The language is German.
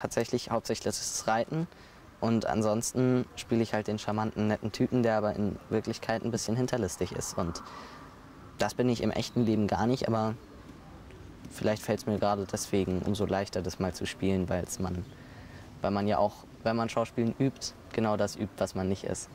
Tatsächlich hauptsächlich das Reiten und ansonsten spiele ich halt den charmanten, netten Typen, der aber in Wirklichkeit ein bisschen hinterlistig ist. Und das bin ich im echten Leben gar nicht, aber vielleicht fällt es mir gerade deswegen umso leichter, das mal zu spielen, man, weil man ja auch, wenn man Schauspielen übt, genau das übt, was man nicht ist.